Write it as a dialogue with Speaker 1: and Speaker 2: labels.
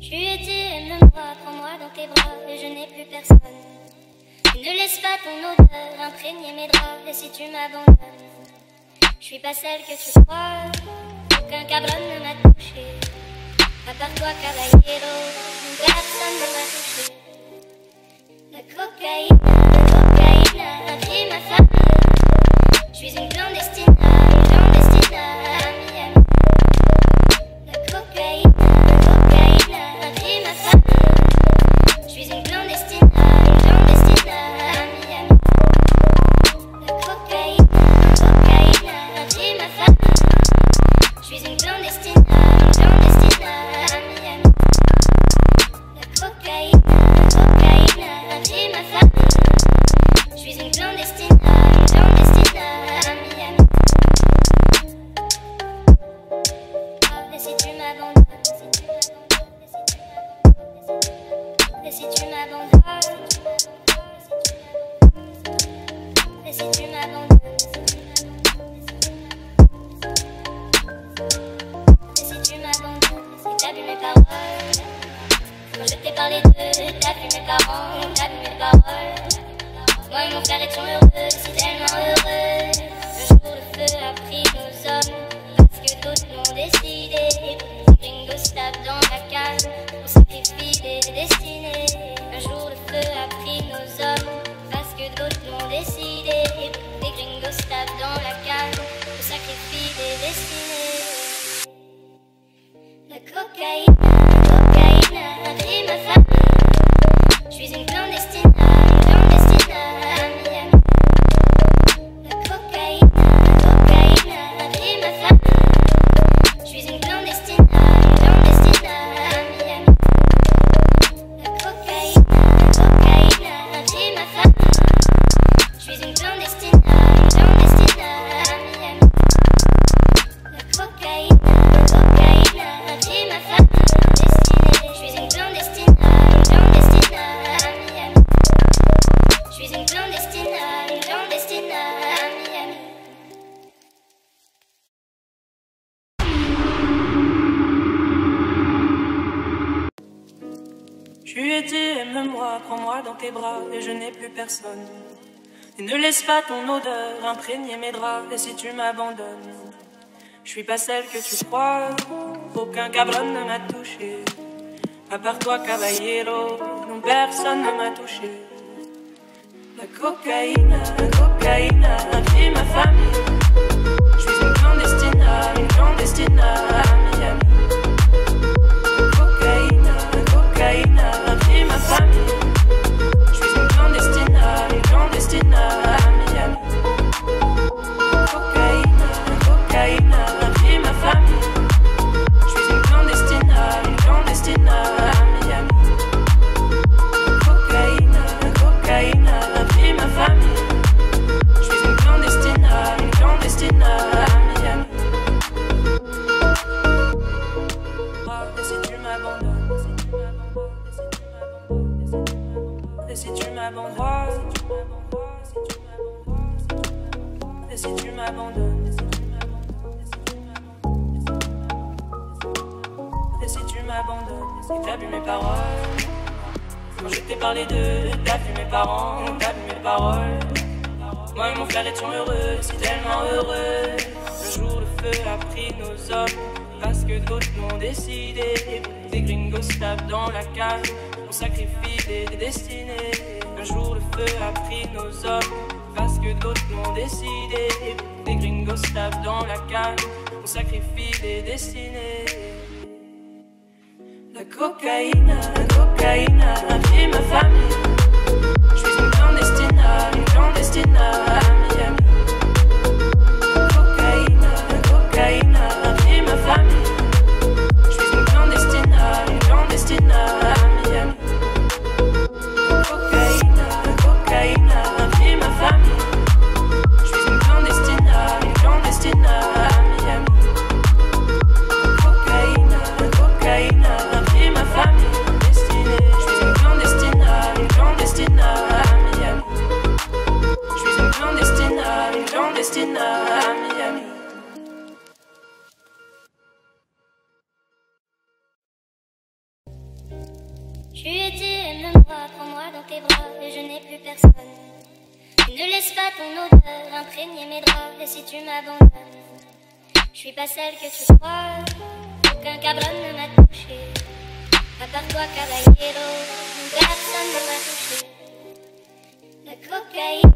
Speaker 1: Tu étais, aime-moi, prends-moi dans tes bras, et je n'ai plus personne. Ne laisse pas ton odeur imprégner mes draps, et si tu m'abandonnes, je suis pas celle que tu crois. Aucun cabron ne m'a touché, à part toi, caballero, personne ne m'a touché. La cocaïne cocaïne, la cocaïne a pris ma famille. Je suis une clandestine, une clandestine Je t'ai parlé d'eux, t'as vu mes parents, t'as vu mes paroles. Moi et mon frère étions heureux, si tellement heureux. Le jour le feu a pris nos hommes, parce que d'autres l'ont décidé. Les se tapent dans la cage, on sacrifie des destinées. Un jour le feu a pris nos hommes, parce que d'autres l'ont décidé. Les gringos se tapent dans la cage, suis une
Speaker 2: Tu étais, aime-moi, prends-moi dans tes bras, et je n'ai plus personne. Et ne laisse pas ton odeur imprégner mes draps, et si tu m'abandonnes, je suis pas celle que tu crois. Aucun cabron ne m'a touché, à part toi, caballero, non personne ne m'a touché. La cocaïne, la cocaïne a pris si tu m'abandonnes, et si tu m'abandonnes, et t'as vu mes paroles. Quand je t'ai parlé d'eux, t'as vu mes parents, t'as vu mes paroles. Moi et mon frère étions heureux, si tellement heureux. Le jour le feu a pris nos hommes, parce que d'autres l'ont décidé. Des gringos tapent dans la cage, on sacrifie des destinées. Un jour le feu a pris nos hommes, que d'autres l'ont décidé. Des gringos tapent dans la cage, on sacrifie des destinées. La cocaïne, la cocaïne a ma famille. Je suis une clandestine,
Speaker 1: prends-moi dans tes bras, et je n'ai plus personne. Ne laisse pas ton odeur imprégner mes draps, et si tu m'abandonnes, je suis pas celle que tu crois, aucun cabron ne m'a touché. À part toi, caballero, personne ne m'a touché. La cocaïne,